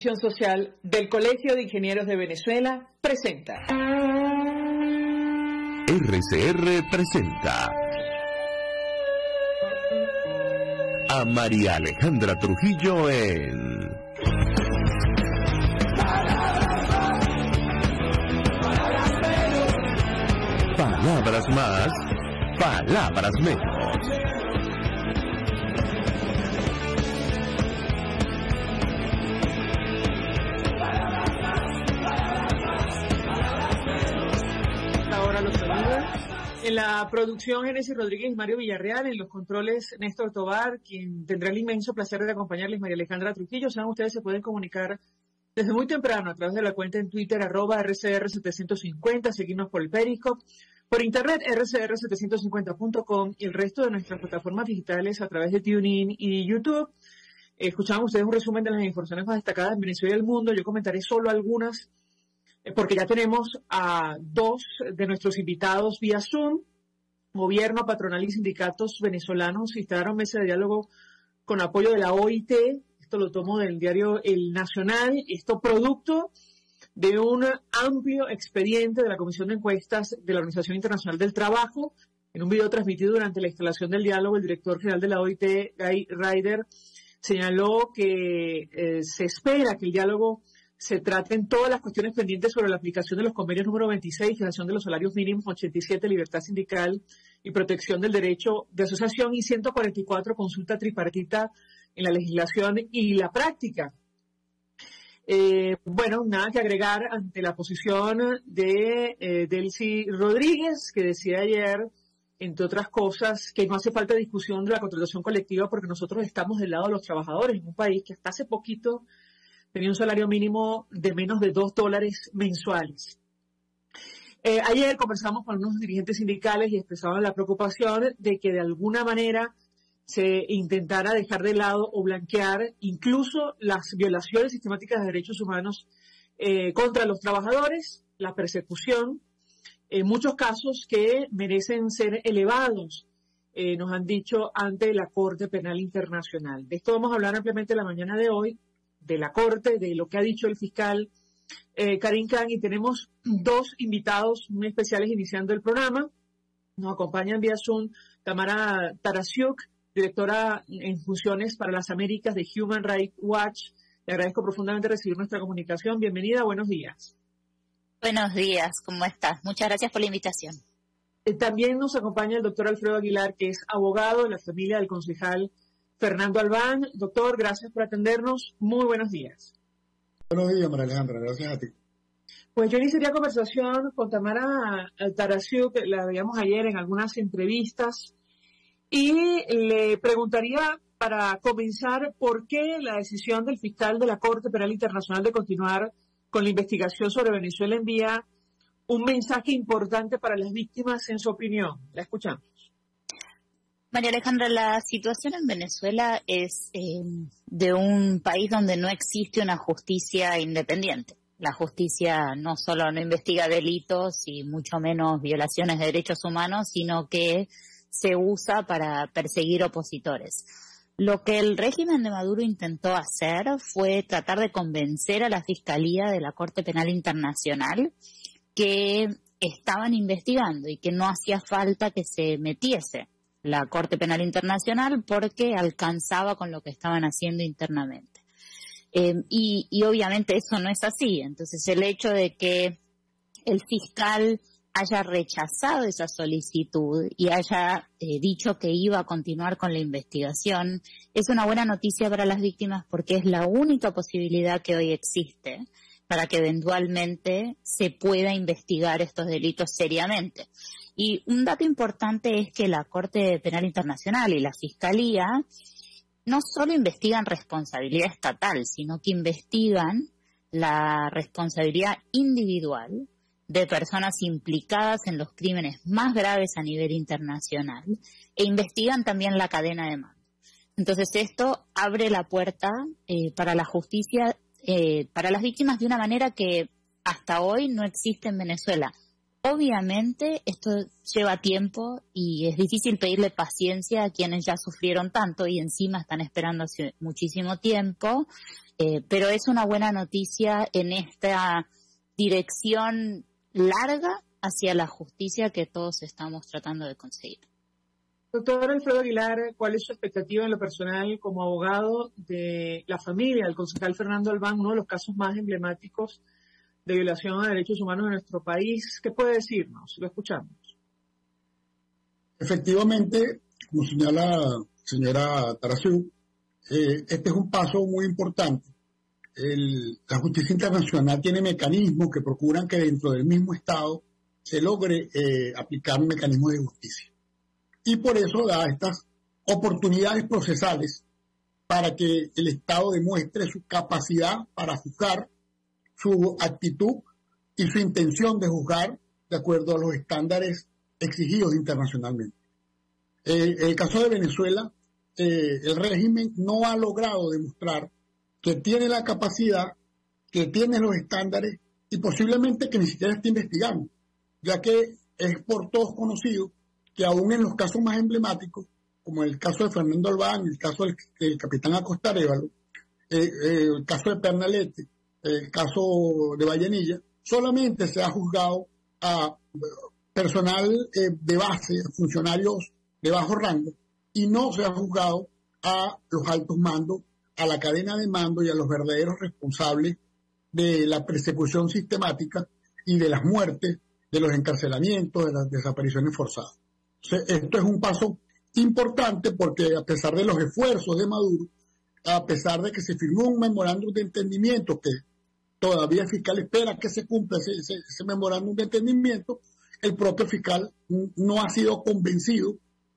Social del Colegio de Ingenieros de Venezuela presenta. RCR presenta a María Alejandra Trujillo en Palabras más, palabras menos. En la producción, Genesis Rodríguez Mario Villarreal. En los controles, Néstor Tobar, quien tendrá el inmenso placer de acompañarles, María Alejandra Trujillo. Saben, ustedes se pueden comunicar desde muy temprano a través de la cuenta en Twitter, arroba RCR750, seguirnos por el Periscope, por internet, rcr750.com y el resto de nuestras plataformas digitales a través de TuneIn y YouTube. Escuchamos ustedes un resumen de las informaciones más destacadas en Venezuela y el mundo. Yo comentaré solo algunas porque ya tenemos a dos de nuestros invitados vía Zoom. Gobierno, patronal y sindicatos venezolanos instalaron mesa de diálogo con apoyo de la OIT. Esto lo tomo del diario El Nacional. Esto producto de un amplio expediente de la Comisión de Encuestas de la Organización Internacional del Trabajo. En un video transmitido durante la instalación del diálogo, el director general de la OIT, Guy Ryder, señaló que eh, se espera que el diálogo se traten todas las cuestiones pendientes sobre la aplicación de los convenios número 26, fijación de los salarios mínimos, 87, libertad sindical y protección del derecho de asociación y 144, consulta tripartita en la legislación y la práctica. Eh, bueno, nada que agregar ante la posición de eh, Delcy Rodríguez, que decía ayer, entre otras cosas, que no hace falta discusión de la contratación colectiva porque nosotros estamos del lado de los trabajadores en un país que hasta hace poquito tenía un salario mínimo de menos de dos dólares mensuales. Eh, ayer conversamos con unos dirigentes sindicales y expresaban la preocupación de que de alguna manera se intentara dejar de lado o blanquear incluso las violaciones sistemáticas de derechos humanos eh, contra los trabajadores, la persecución, en muchos casos que merecen ser elevados, eh, nos han dicho, ante la Corte Penal Internacional. De esto vamos a hablar ampliamente la mañana de hoy de la Corte, de lo que ha dicho el fiscal eh, Karim Khan, y tenemos dos invitados muy especiales iniciando el programa. Nos acompañan vía Zoom Tamara Tarasiuk, directora en funciones para las Américas de Human Rights Watch. Le agradezco profundamente recibir nuestra comunicación. Bienvenida, buenos días. Buenos días, ¿cómo estás? Muchas gracias por la invitación. Eh, también nos acompaña el doctor Alfredo Aguilar, que es abogado de la familia del concejal Fernando Albán. Doctor, gracias por atendernos. Muy buenos días. Buenos días, María Alejandra. Gracias a ti. Pues yo iniciaría conversación con Tamara Tarasiu, que la veíamos ayer en algunas entrevistas, y le preguntaría para comenzar por qué la decisión del fiscal de la Corte Penal Internacional de continuar con la investigación sobre Venezuela envía un mensaje importante para las víctimas en su opinión. La escuchamos. María Alejandra, la situación en Venezuela es eh, de un país donde no existe una justicia independiente. La justicia no solo no investiga delitos y mucho menos violaciones de derechos humanos, sino que se usa para perseguir opositores. Lo que el régimen de Maduro intentó hacer fue tratar de convencer a la Fiscalía de la Corte Penal Internacional que estaban investigando y que no hacía falta que se metiese la Corte Penal Internacional porque alcanzaba con lo que estaban haciendo internamente. Eh, y, obviamente eso no es así. Entonces el hecho de que el fiscal haya rechazado esa solicitud y haya eh, dicho que iba a continuar con la investigación es una buena noticia para las víctimas porque es la única posibilidad que hoy existe para que eventualmente se pueda investigar estos delitos seriamente. Y un dato importante es que la Corte Penal Internacional y la Fiscalía no solo investigan responsabilidad estatal, sino que investigan la responsabilidad individual de personas implicadas en los crímenes más graves a nivel internacional e investigan también la cadena de mando. Entonces esto abre la puerta eh, para la justicia, eh, para las víctimas de una manera que hasta hoy no existe en Venezuela Obviamente esto lleva tiempo y es difícil pedirle paciencia a quienes ya sufrieron tanto y encima están esperando hace muchísimo tiempo, eh, pero es una buena noticia en esta dirección larga hacia la justicia que todos estamos tratando de conseguir. Doctor Alfredo Aguilar, ¿cuál es su expectativa en lo personal como abogado de la familia del concejal Fernando Albán, uno de los casos más emblemáticos de violación a derechos humanos en nuestro país? ¿Qué puede decirnos? Lo escuchamos. Efectivamente, como señala señora Tarasiu, eh, este es un paso muy importante. la justicia internacional tiene mecanismos que procuran que dentro del mismo Estado se logre eh, aplicar un mecanismo de justicia y por eso da estas oportunidades procesales para que el Estado demuestre su capacidad para juzgar, su actitud y su intención de juzgar de acuerdo a los estándares exigidos internacionalmente. En el caso de Venezuela, eh, el régimen no ha logrado demostrar que tiene la capacidad, que tiene los estándares y posiblemente que ni siquiera esté investigando, ya que es por todos conocido que aún en los casos más emblemáticos, como el caso de Fernando Albán, el caso del, capitán Acosta Arevalo, eh, eh, el caso de Pernalete, el caso de Vallenilla, solamente se ha juzgado a personal eh, de base, funcionarios de bajo rango, y no se ha juzgado a los altos mandos, a la cadena de mando y a los verdaderos responsables de la persecución sistemática y de las muertes, de los encarcelamientos, de las desapariciones forzadas. Esto es un paso importante porque a pesar de los esfuerzos de Maduro, a pesar de que se firmó un memorándum de entendimiento que todavía el fiscal espera que se cumpla ese, memorándum de entendimiento, el propio fiscal no ha sido convencido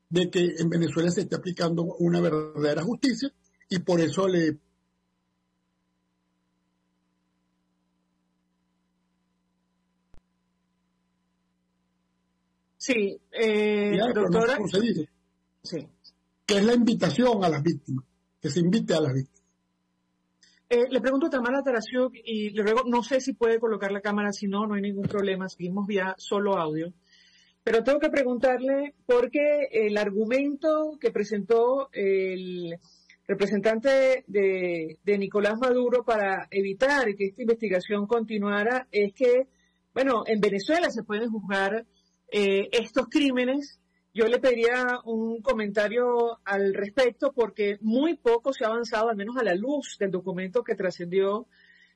de que en Venezuela se esté aplicando una verdadera justicia y por eso le Sí, eh, doctora. Sí. Que es la invitación a las víctimas, que se invite a las víctimas. Eh, le pregunto a Tamara Tarasiuk y le ruego, no sé si puede colocar la cámara, si no, no hay ningún problema, seguimos vía solo audio. Pero tengo que preguntarle por qué el argumento que presentó el representante de, de Nicolás Maduro para evitar que esta investigación continuara es que, bueno, en Venezuela se pueden juzgar eh, estos crímenes. Yo le pediría un comentario al respecto porque muy poco se ha avanzado, al menos a la luz del documento que trascendió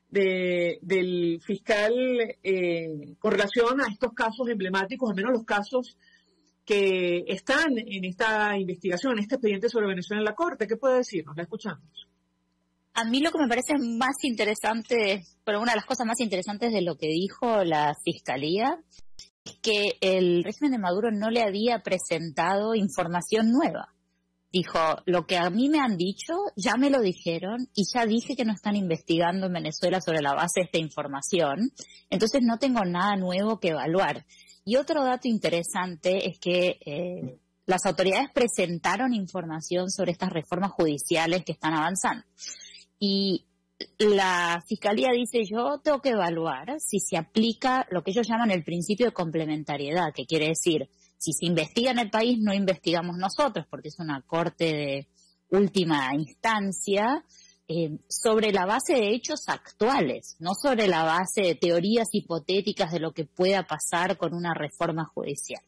del fiscal eh, con relación a estos casos emblemáticos, al menos los casos que están en esta investigación, en este expediente sobre Venezuela en la Corte. ¿Qué puede decirnos? La escuchamos. A mí lo que me parece más interesante, pero una de las cosas más interesantes de lo que dijo la Fiscalía que el régimen de Maduro no le había presentado información nueva. Dijo, lo que a mí me han dicho, ya me lo dijeron y ya dije que no están investigando en Venezuela sobre la base de esta información, entonces no tengo nada nuevo que evaluar. Y otro dato interesante es que eh, las autoridades presentaron información sobre estas reformas judiciales que están avanzando. Y la fiscalía dice yo tengo que evaluar si se aplica lo que ellos llaman el principio de complementariedad, que quiere decir, si se investiga en el país no investigamos nosotros, porque es una corte de última instancia, eh, sobre la base de hechos actuales, no sobre la base de teorías hipotéticas de lo que pueda pasar con una reforma judicial.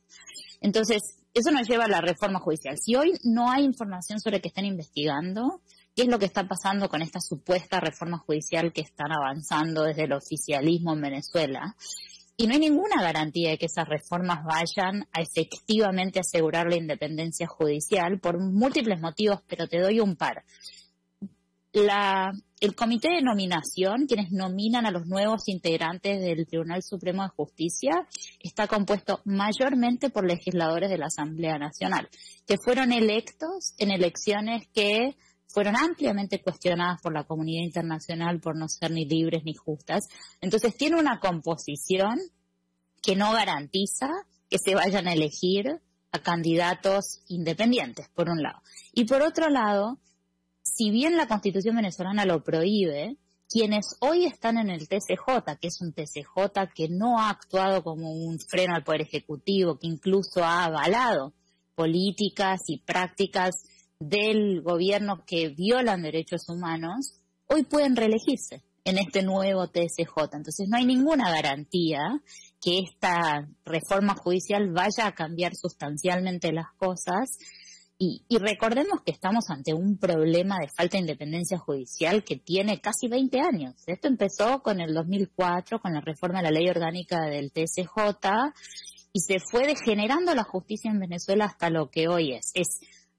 Entonces, eso nos lleva a la reforma judicial. Si hoy no hay información sobre que estén investigando, qué es lo que está pasando con esta supuesta reforma judicial que están avanzando desde el oficialismo en Venezuela. Y no hay ninguna garantía de que esas reformas vayan a efectivamente asegurar la independencia judicial por múltiples motivos, pero te doy un par. el comité de nominación, quienes nominan a los nuevos integrantes del Tribunal Supremo de Justicia, está compuesto mayormente por legisladores de la Asamblea Nacional, que fueron electos en elecciones que fueron ampliamente cuestionadas por la comunidad internacional por no ser ni libres ni justas. Entonces tiene una composición que no garantiza que se vayan a elegir a candidatos independientes, por un lado. Y por otro lado, si bien la constitución venezolana lo prohíbe, quienes hoy están en el TCJ, que es un TCJ que no ha actuado como un freno al Poder Ejecutivo, que incluso ha avalado políticas y prácticas del gobierno que violan derechos humanos, hoy pueden reelegirse en este nuevo TSJ. Entonces no hay ninguna garantía que esta reforma judicial vaya a cambiar sustancialmente las cosas. Y, recordemos que estamos ante un problema de falta de independencia judicial que tiene casi 20 años. Esto empezó con el 2004, con la reforma de la ley orgánica del TSJ, y se fue degenerando la justicia en Venezuela hasta lo que hoy es. Es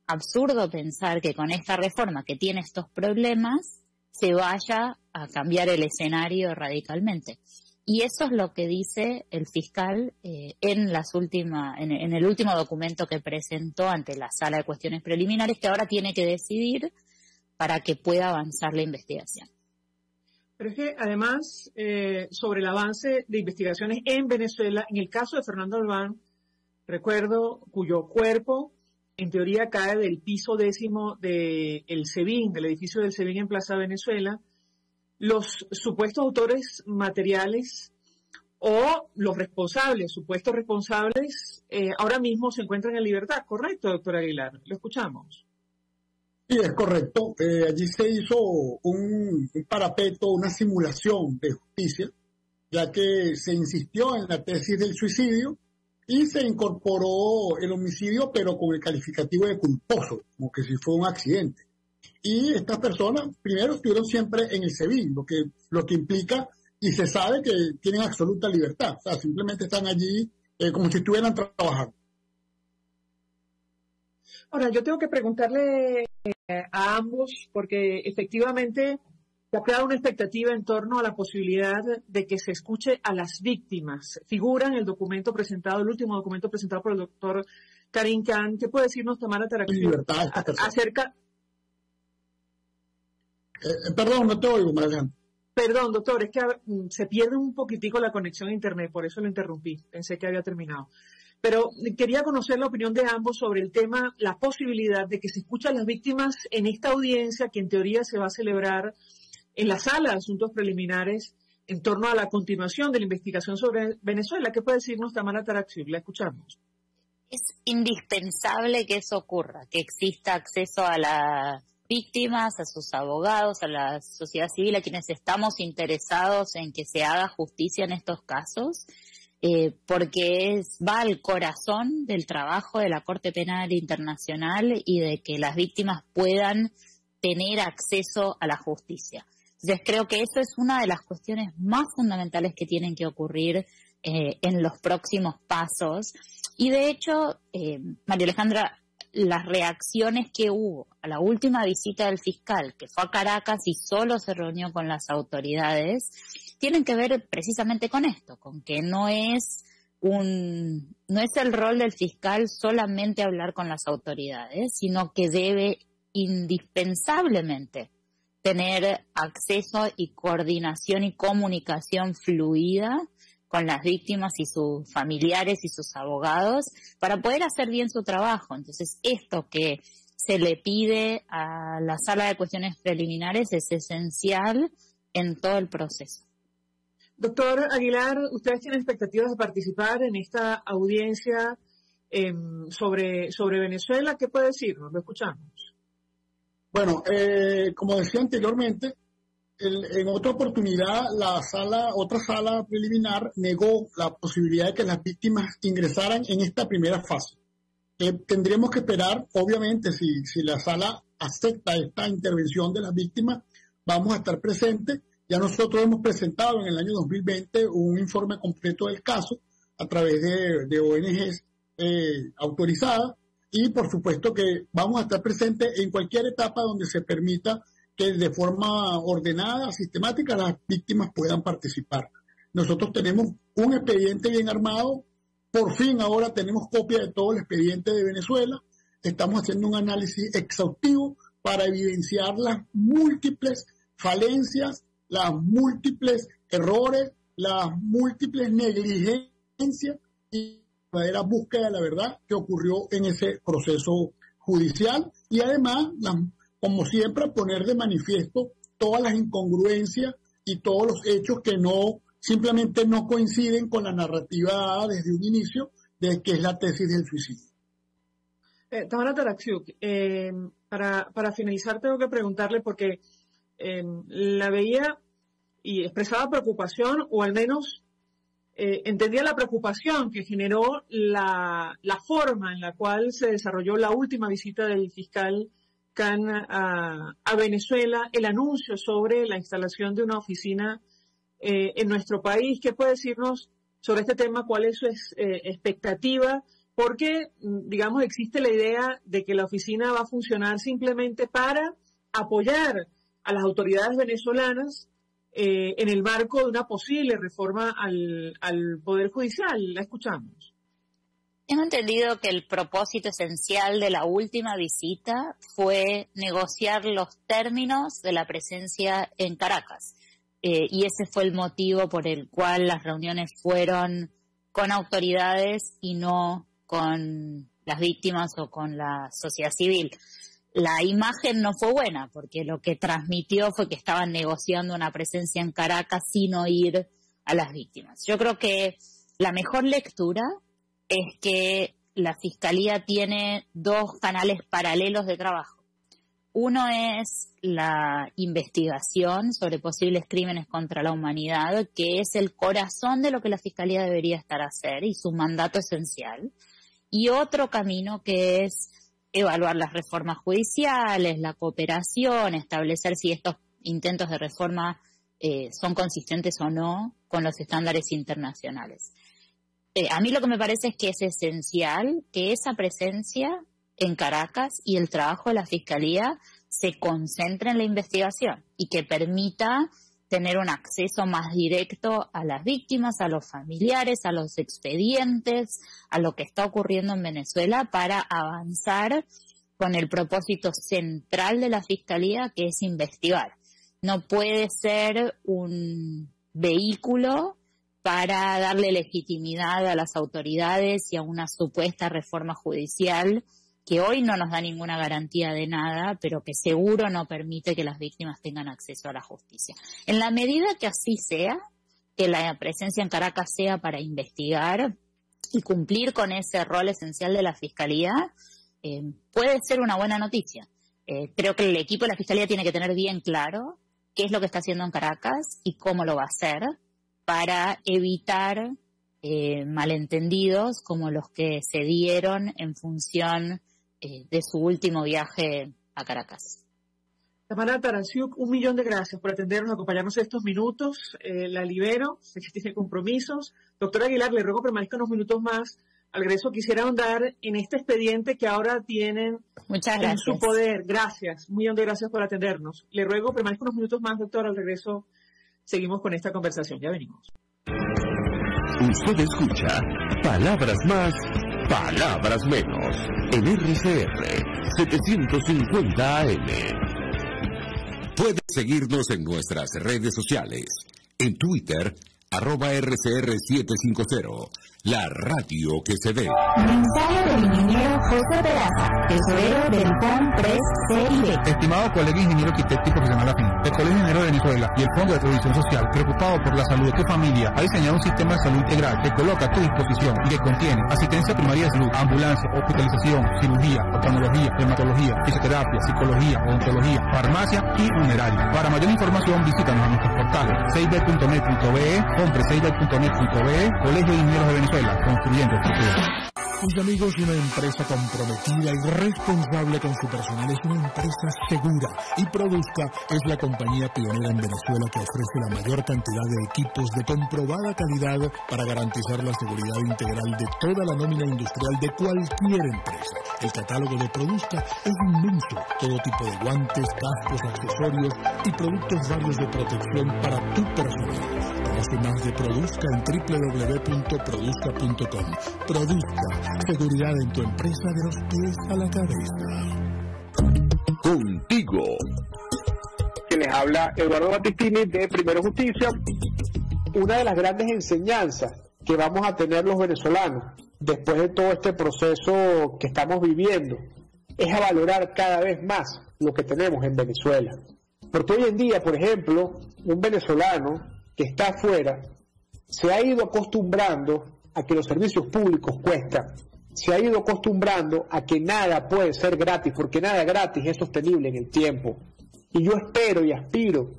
absurdo pensar que con esta reforma que tiene estos problemas se vaya a cambiar el escenario radicalmente. Y eso es lo que dice el fiscal eh, en, las últimas, en, el último documento que presentó ante la sala de cuestiones preliminares, que ahora tiene que decidir para que pueda avanzar la investigación. Pero es que además, eh, sobre el avance de investigaciones en Venezuela, en el caso de Fernando Albán, recuerdo cuyo cuerpo en teoría cae del piso décimo del el SEBIN, del edificio del SEBIN en Plaza Venezuela, los supuestos autores materiales o los responsables, supuestos responsables, eh, ahora mismo se encuentran en libertad, ¿correcto, doctor Aguilar? Lo escuchamos. Sí, es correcto. Eh, allí se hizo un, un, parapeto, una simulación de justicia, ya que se insistió en la tesis del suicidio y se incorporó el homicidio, pero con el calificativo de culposo, como que si fue un accidente. Y estas personas, primero, estuvieron siempre en el SEBIN, lo que, lo que implica, y se sabe que tienen absoluta libertad, o sea, simplemente están allí eh, como si estuvieran trabajando. Ahora, yo tengo que preguntarle eh, a ambos, porque efectivamente se ha creado una expectativa en torno a la posibilidad de que se escuche a las víctimas. Figura en el documento presentado, el último documento presentado por el doctor Karim Khan. ¿Qué puede decirnos Tamara Taracción acerca? Eh, eh, perdón, no te oigo, Mariana. Perdón, doctor, es que mm, se pierde un poquitico la conexión a Internet, por eso lo interrumpí. Pensé que había terminado. Pero quería conocer la opinión de ambos sobre el tema, la posibilidad de que se escuchen a las víctimas en esta audiencia que en teoría se va a celebrar en la sala de asuntos preliminares en torno a la continuación de la investigación sobre Venezuela. ¿Qué puede decirnos Tamara Taraxir? La escuchamos. Es indispensable que eso ocurra, que exista acceso a las víctimas, a sus abogados, a la sociedad civil, a quienes estamos interesados en que se haga justicia en estos casos, eh, porque va al corazón del trabajo de la Corte Penal Internacional y de que las víctimas puedan tener acceso a la justicia. Entonces creo que eso es una de las cuestiones más fundamentales que tienen que ocurrir eh, en los próximos pasos. Y de hecho, eh, María Alejandra, las reacciones que hubo a la última visita del fiscal, que fue a Caracas y solo se reunió con las autoridades, tienen que ver precisamente con esto, con que no es un, no es el rol del fiscal solamente hablar con las autoridades, sino que debe indispensablemente tener acceso y coordinación y comunicación fluida con las víctimas y sus familiares y sus abogados para poder hacer bien su trabajo. Entonces, esto que se le pide a la sala de cuestiones preliminares es esencial en todo el proceso. Doctor Aguilar, ¿ustedes tienen expectativas de participar en esta audiencia em, sobre, sobre Venezuela? ¿Qué puede decirnos? Lo escuchamos. Bueno, eh, como decía anteriormente, en otra oportunidad la sala, otra sala preliminar negó la posibilidad de que las víctimas ingresaran en esta primera fase. Eh, tendremos que esperar, obviamente, si, si la sala acepta esta intervención de las víctimas, vamos a estar presentes. Ya nosotros hemos presentado en el año 2020 un informe completo del caso a través de, de ONGs eh, autorizadas y por supuesto que vamos a estar presentes en cualquier etapa donde se permita que de forma ordenada, sistemática, las víctimas puedan participar. Nosotros tenemos un expediente bien armado, por fin ahora tenemos copia de todo el expediente de Venezuela, estamos haciendo un análisis exhaustivo para evidenciar las múltiples falencias, las múltiples errores, las múltiples negligencias verdadera búsqueda de la verdad que ocurrió en ese proceso judicial y además, como siempre, poner de manifiesto todas las incongruencias y todos los hechos que no simplemente no coinciden con la narrativa desde un inicio de que es la tesis del suicidio. Eh, Tamara Taraxiuk, eh, para, para finalizar tengo que preguntarle porque eh, la veía y expresaba preocupación o al menos eh, entendía la preocupación que generó la, forma en la cual se desarrolló la última visita del fiscal a, a Venezuela, el anuncio sobre la instalación de una oficina eh, en nuestro país. ¿Qué puede decirnos sobre este tema? ¿Cuál es su eh, expectativa? Porque, digamos, existe la idea de que la oficina va a funcionar simplemente para apoyar a las autoridades venezolanas eh, en el marco de una posible reforma al, al Poder Judicial. La escuchamos. Tengo entendido que el propósito esencial de la última visita fue negociar los términos de la presencia en Caracas. Eh, y ese fue el motivo por el cual las reuniones fueron con autoridades y no con las víctimas o con la sociedad civil. La imagen no fue buena porque lo que transmitió fue que estaban negociando una presencia en Caracas sin oír a las víctimas. Yo creo que la mejor lectura es que la Fiscalía tiene dos canales paralelos de trabajo. Uno es la investigación sobre posibles crímenes contra la humanidad, que es el corazón de lo que la Fiscalía debería estar a hacer y su mandato esencial. Y otro camino que es evaluar las reformas judiciales, la cooperación, establecer si estos intentos de reforma eh, son consistentes o no con los estándares internacionales. Eh, a mí lo que me parece es que es esencial que esa presencia en Caracas y el trabajo de la Fiscalía se concentre en la investigación y que permita tener un acceso más directo a las víctimas, a los familiares, a los expedientes, a lo que está ocurriendo en Venezuela para avanzar con el propósito central de la Fiscalía, que es investigar. No puede ser un vehículo para darle legitimidad a las autoridades y a una supuesta reforma judicial que hoy no nos da ninguna garantía de nada, pero que seguro no permite que las víctimas tengan acceso a la justicia. En la medida que así sea, que la presencia en Caracas sea para investigar y cumplir con ese rol esencial de la Fiscalía, eh, puede ser una buena noticia. Eh, creo que el equipo de la Fiscalía tiene que tener bien claro qué es lo que está haciendo en Caracas y cómo lo va a hacer para evitar eh, malentendidos como los que se dieron en función eh, de su último viaje a Caracas. Tamara Taransiuk, un millón de gracias por atendernos, acompañarnos estos minutos. Eh, la libero, sé que tiene compromisos. Doctora Aguilar, le ruego permanezca unos minutos más. Al regreso quisiera ahondar en este expediente que ahora tienen en su poder. Gracias, un millón de gracias por atendernos. Le ruego permanezca unos minutos más, doctora. Al regreso seguimos con esta conversación. Ya venimos. Usted escucha Palabras Más Palabras menos en RCR 750 AM. Puede seguirnos en nuestras redes sociales. En Twitter, arroba RCR750 la radio que se ve. Mensaje del ingeniero José Peraza, tesorero del FON 3CIB. Estimado colega ingeniero arquitecto y profesional afín, el Colegio Ingeniero de Venezuela y el Fondo de Previsión Social, preocupado por la salud de tu familia, ha diseñado un sistema de salud integral que coloca a tu disposición y que contiene asistencia primaria de salud, ambulancia, hospitalización, cirugía, oftalmología, dermatología, fisioterapia, psicología, odontología, farmacia y funeraria. Para mayor información visítanos a nuestros portales 6b.net.be, compre 6b.net.be, Colegio de Ingenieros de Venezuela construyendo el futuro. Mis amigos, una empresa comprometida y responsable con su personal es una empresa segura y Produzca es la compañía pionera en Venezuela que ofrece la mayor cantidad de equipos de comprobada calidad para garantizar la seguridad integral de toda la nómina industrial de cualquier empresa. El catálogo de Produzca es inmenso, todo tipo de guantes, cascos, accesorios y productos varios de protección para tu personal. Más de Produzca en www.produzca.com. Produzca Seguridad en tu empresa de los pies a la cabeza. Contigo. Que les habla Eduardo Batistini de Primero Justicia. Una de las grandes enseñanzas que vamos a tener los venezolanos después de todo este proceso que estamos viviendo es a valorar cada vez más lo que tenemos en Venezuela. Porque hoy en día, por ejemplo, un venezolano que está afuera se ha ido acostumbrando a que los servicios públicos cuestan, se ha ido acostumbrando a que nada puede ser gratis, porque nada gratis es sostenible en el tiempo. Y yo espero y aspiro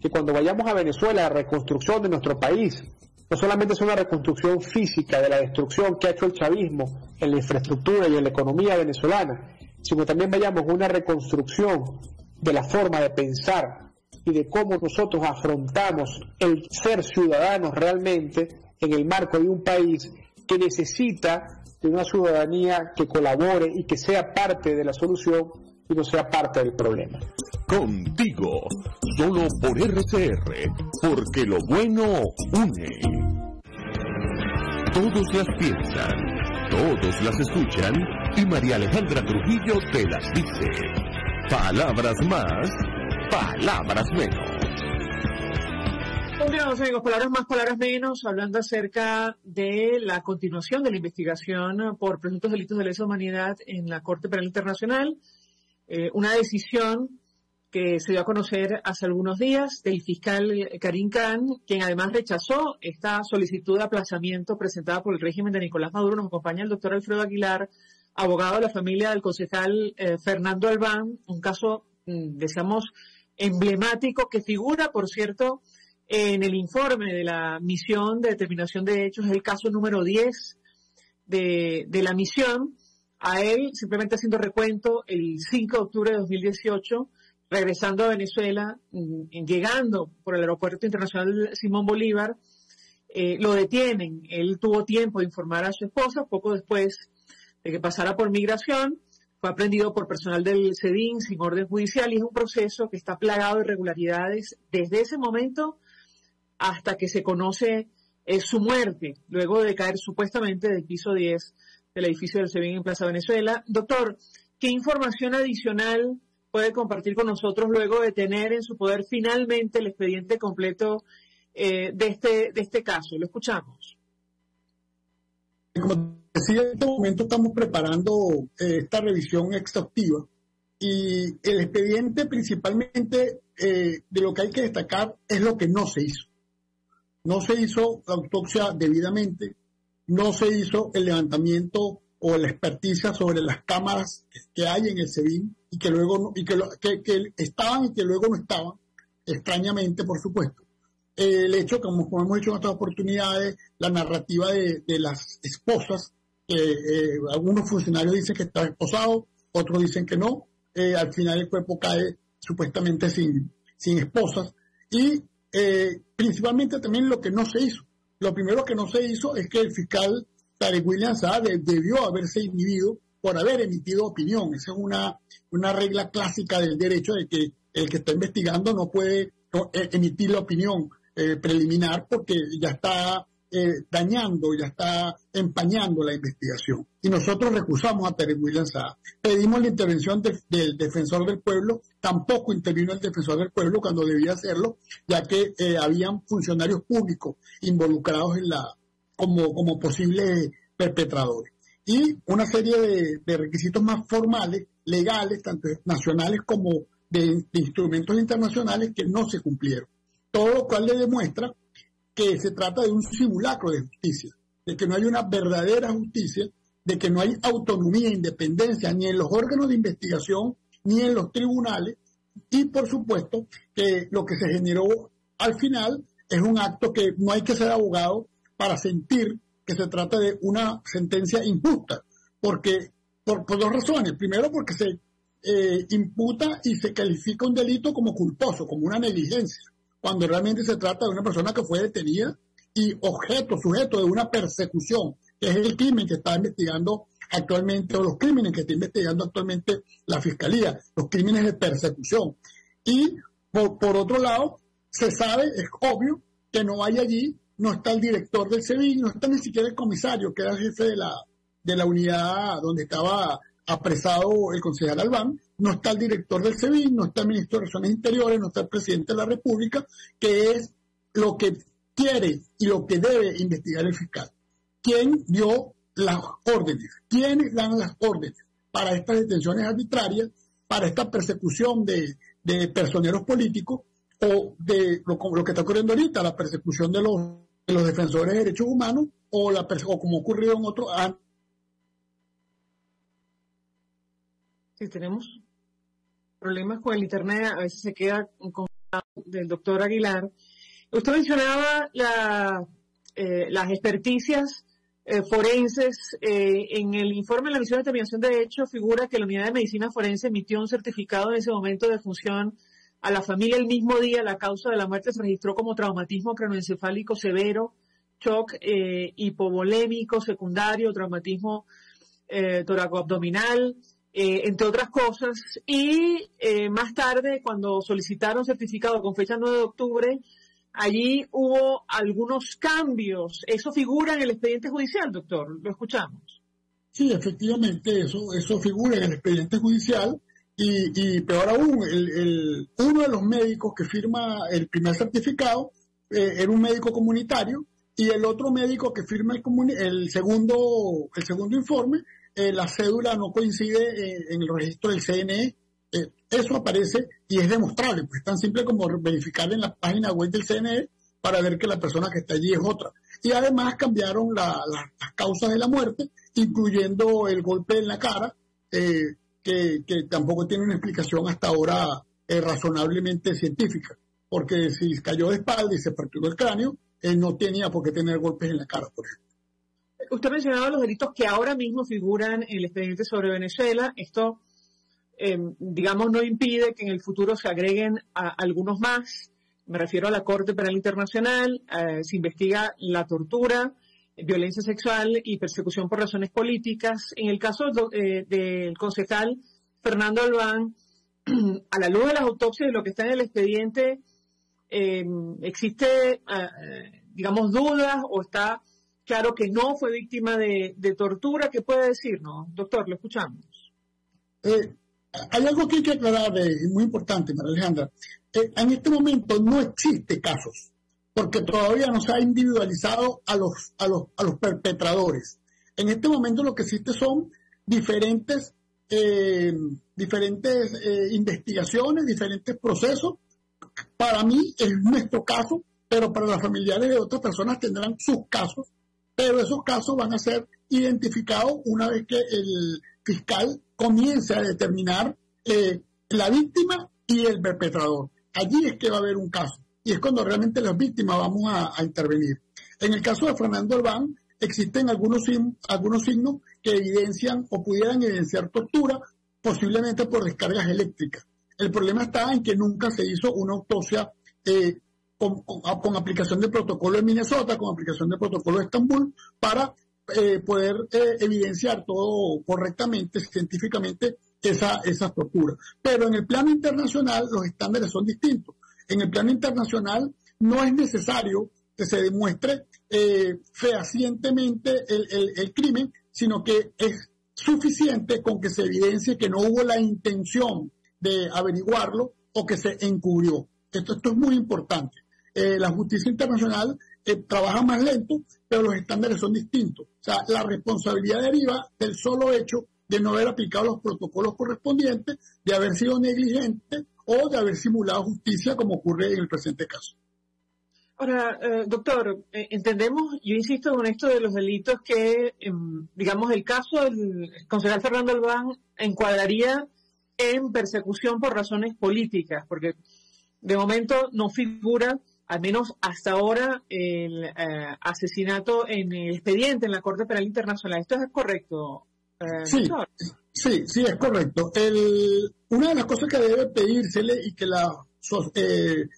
que cuando vayamos a Venezuela, la reconstrucción de nuestro país, no solamente es una reconstrucción física de la destrucción que ha hecho el chavismo en la infraestructura y en la economía venezolana, sino también vayamos a una reconstrucción de la forma de pensar y de cómo nosotros afrontamos el ser ciudadanos realmente en el marco de un país que necesita de una ciudadanía que colabore y que sea parte de la solución y no sea parte del problema. Contigo, solo por RCR, porque lo bueno une. Todos las piensan, todos las escuchan y María Alejandra Trujillo te las dice. Palabras más, palabras menos. Continuamos amigos, palabras más, palabras menos, hablando acerca de la continuación de la investigación por presuntos delitos de lesa humanidad en la Corte Penal Internacional. Eh, una decisión que se dio a conocer hace algunos días del fiscal Karim Khan, quien además rechazó esta solicitud de aplazamiento presentada por el régimen de Nicolás Maduro. Nos acompaña el doctor Alfredo Aguilar, abogado de la familia del concejal eh, Fernando Albán, un caso, mm, decíamos, emblemático que figura, por cierto, en el informe de la misión de determinación de hechos, es el caso número 10 de, de la misión, a él, simplemente haciendo recuento, el 5 de octubre de 2018, regresando a Venezuela, mm, llegando por el Aeropuerto Internacional Simón Bolívar, eh, lo detienen. Él tuvo tiempo de informar a su esposa, poco después de que pasara por migración, fue aprendido por personal del CEDIN sin orden judicial y es un proceso que está plagado de irregularidades desde ese momento hasta que se conoce eh, su muerte, luego de caer supuestamente del piso 10 del edificio del SEBIN en Plaza Venezuela. Doctor, ¿qué información adicional puede compartir con nosotros luego de tener en su poder finalmente el expediente completo eh, de, este, de este caso? Lo escuchamos. Como decía, en este momento estamos preparando eh, esta revisión exhaustiva y el expediente principalmente eh, de lo que hay que destacar es lo que no se hizo. No se hizo la autopsia debidamente, no se hizo el levantamiento o la experticia sobre las cámaras que hay en el SEBIN y que luego y que, que, estaban y que luego no estaban, extrañamente, por supuesto. El hecho, como, hemos dicho en otras oportunidades, la narrativa de, las esposas, que eh, algunos funcionarios dicen que está esposado, otros dicen que no, eh, al final el cuerpo cae supuestamente sin, sin esposas, y eh, principalmente también lo que no se hizo, lo primero que no se hizo es que el fiscal Tarek William Saad debió haberse inhibido por haber emitido opinión. Esa es una, una regla clásica del derecho de que el que está investigando no puede eh, emitir la opinión eh, preliminar porque ya está eh, dañando, ya está empañando la investigación. Y nosotros recusamos a Tarek William Saad. Pedimos la intervención del defensor del pueblo, tampoco intervino el defensor del pueblo cuando debía hacerlo, ya que eh, habían funcionarios públicos involucrados en la, como, como posibles perpetradores. Y una serie de, requisitos más formales, legales, tanto nacionales como de instrumentos internacionales que no se cumplieron. Todo lo cual le demuestra que se trata de un simulacro de justicia, de que no hay una verdadera justicia, de que no hay autonomía e independencia ni en los órganos de investigación ni en los tribunales y por supuesto que lo que se generó al final es un acto que no hay que ser abogado para sentir que se trata de una sentencia injusta, porque por, dos razones. Primero porque se eh, imputa y se califica un delito como culposo, como una negligencia cuando realmente se trata de una persona que fue detenida y objeto, sujeto de una persecución, que es el crimen que está investigando actualmente, o los crímenes que está investigando actualmente la Fiscalía, los crímenes de persecución. Y por, otro lado, se sabe, es obvio, que no hay allí, no está el director del SEBIN, no está ni siquiera el comisario, que era el jefe de la, de la unidad donde estaba apresado el concejal Albán, no está el director del SEBIN, no está el ministro de Relaciones Interiores, no está el presidente de la República, que es lo que quiere y lo que debe investigar el fiscal. ¿Quién dio las órdenes? ¿Quiénes dan las órdenes para estas detenciones arbitrarias, para esta persecución de, de personeros políticos o de lo, lo, que está ocurriendo ahorita, la persecución de los, de los defensores de derechos humanos o, la, o como ocurrió en otros Sí, tenemos problemas con el Internet, a veces se queda con del doctor Aguilar. Usted mencionaba la, eh, las experticias eh, forenses. Eh, en el informe de la misión de determinación de hecho figura que la unidad de medicina forense emitió un certificado en ese momento de función a la familia el mismo día. La causa de la muerte se registró como traumatismo cranoencefálico severo, shock hipovolémico secundario, traumatismo toracoabdominal. Eh, entre otras cosas. Y eh, más tarde, cuando solicitaron certificado con fecha 9 de octubre, allí hubo algunos cambios. ¿Eso figura en el expediente judicial, doctor? Lo escuchamos. Sí, efectivamente, eso, eso figura en el expediente judicial. Y, y peor aún, el, uno de los médicos que firma el primer certificado eh, era un médico comunitario y el otro médico que firma el, el, segundo, el segundo informe eh, la cédula no coincide eh, en el registro del CNE. Eh, eso aparece y es demostrable, pues tan simple como verificar en la página web del CNE para ver que la persona que está allí es otra. Y además cambiaron las causas de la muerte, incluyendo el golpe en la cara, que, que, tampoco tiene una explicación hasta ahora razonablemente científica, porque si cayó de espalda y se partió el cráneo, no tenía por qué tener golpes en la cara, por ejemplo usted mencionaba los delitos que ahora mismo figuran en el expediente sobre Venezuela. Esto, em, digamos, no impide que en el futuro se agreguen algunos más. Me refiero a la Corte Penal Internacional. Eh, se investiga la tortura, violencia sexual y persecución por razones políticas. En el caso eh, del concejal Fernando Albán, a la luz de las autopsias y lo que está en el expediente, em, existe, eh, digamos, dudas o está claro que no fue víctima de, tortura. ¿Qué puede decirnos? Doctor, lo escuchamos. Eh, hay algo que hay que aclarar, eh, muy importante, María Alejandra. Eh, en este momento no existe casos, porque todavía no se ha individualizado a los, a los, a los perpetradores. En este momento lo que existe son diferentes, diferentes investigaciones, diferentes procesos. Para mí es nuestro caso, pero para las familiares de otras personas tendrán sus casos pero esos casos van a ser identificados una vez que el fiscal comience a determinar eh, la víctima y el perpetrador. Allí es que va a haber un caso y es cuando realmente las víctimas vamos a, intervenir. En el caso de Fernando Albán existen algunos, algunos signos que evidencian o pudieran evidenciar tortura, posiblemente por descargas eléctricas. El problema está en que nunca se hizo una autopsia eh, con, aplicación de protocolo en Minnesota, con aplicación de protocolo de Estambul, para eh, poder eh, evidenciar todo correctamente, científicamente, esa, esa tortura. Pero en el plano internacional los estándares son distintos. En el plano internacional no es necesario que se demuestre eh, fehacientemente el, el crimen, sino que es suficiente con que se evidencie que no hubo la intención de averiguarlo o que se encubrió. Esto, esto es muy importante. Eh, la justicia internacional eh, trabaja más lento, pero los estándares son distintos. O sea, la responsabilidad deriva del solo hecho de no haber aplicado los protocolos correspondientes, de haber sido negligente o de haber simulado justicia, como ocurre en el presente caso. Ahora, eh, doctor, entendemos, yo insisto con esto de los delitos que, em, digamos, el caso del concejal Fernando Albán encuadraría en persecución por razones políticas, porque de momento no figura al menos hasta ahora, el eh, asesinato en el expediente en la Corte Penal Internacional. ¿Esto es correcto? Eh, sí, sí, sí, es correcto. una de las cosas que debe pedírsele y que las eh,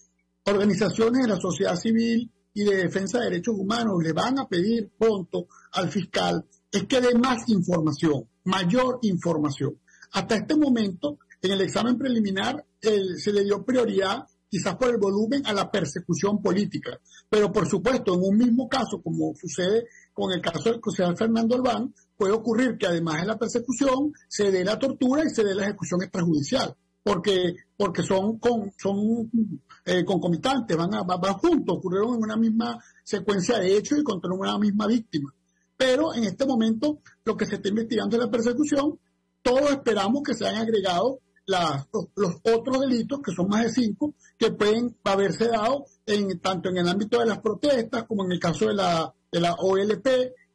organizaciones de la sociedad civil y de defensa de derechos humanos le van a pedir pronto al fiscal es que dé más información, mayor información. Hasta este momento, en el examen preliminar, se le dio prioridad quizás por el volumen, a la persecución política. Pero por supuesto, en un mismo caso, como sucede con el caso del concejal Fernando Albán, puede ocurrir que además de la persecución se dé la tortura y se dé la ejecución extrajudicial, porque, porque son, con, son eh, concomitantes, van, a, van juntos, ocurrieron en una misma secuencia de hechos y contra una misma víctima. Pero en este momento lo que se está investigando es la persecución, todos esperamos que se hayan agregado los, otros delitos, que son más de cinco, que pueden haberse dado en, tanto en el ámbito de las protestas como en el caso de la, de la OLP,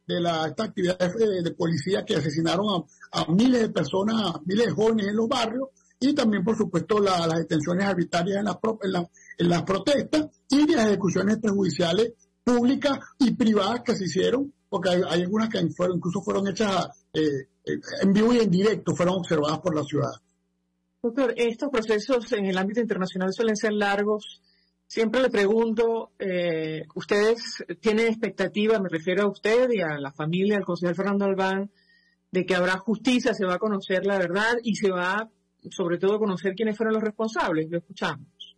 de la, esta actividad de, policía que asesinaron a, miles de personas, a miles de jóvenes en los barrios, y también, por supuesto, las detenciones arbitrarias en las, en, las protestas y las ejecuciones extrajudiciales públicas y privadas que se hicieron, porque hay, algunas que fueron, incluso fueron hechas eh, eh, en vivo y en directo, fueron observadas por la ciudad. Doctor, estos procesos en el ámbito internacional suelen ser largos. Siempre le pregunto, eh, ¿ustedes tienen expectativa, me refiero a usted y a la familia, al concejal Fernando Albán, de que habrá justicia, se va a conocer la verdad y se va sobre todo conocer quiénes fueron los responsables? Lo escuchamos.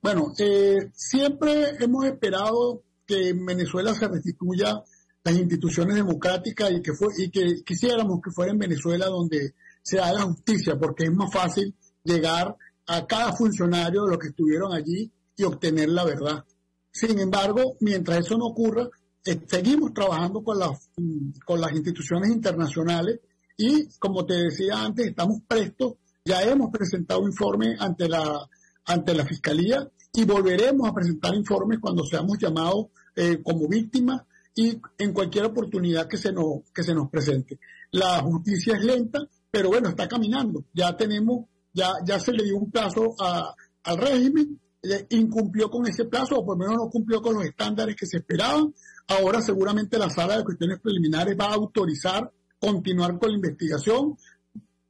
Bueno, eh, siempre hemos esperado que en Venezuela se restituya las instituciones democráticas y que, fue, y que quisiéramos que fuera en Venezuela donde se haga justicia, porque es más fácil llegar a cada funcionario de los que estuvieron allí y obtener la verdad. Sin embargo, mientras eso no ocurra, eh, seguimos trabajando con las, con las instituciones internacionales y, como te decía antes, estamos prestos, ya hemos presentado informe ante la, ante la Fiscalía y volveremos a presentar informes cuando seamos llamados eh, como víctimas y en cualquier oportunidad que se, nos, que se nos presente. La justicia es lenta, pero bueno, está caminando. Ya tenemos, ya, ya se le dio un plazo al régimen, incumplió con ese plazo, o por lo menos no cumplió con los estándares que se esperaban. Ahora seguramente la sala de cuestiones preliminares va a autorizar continuar con la investigación.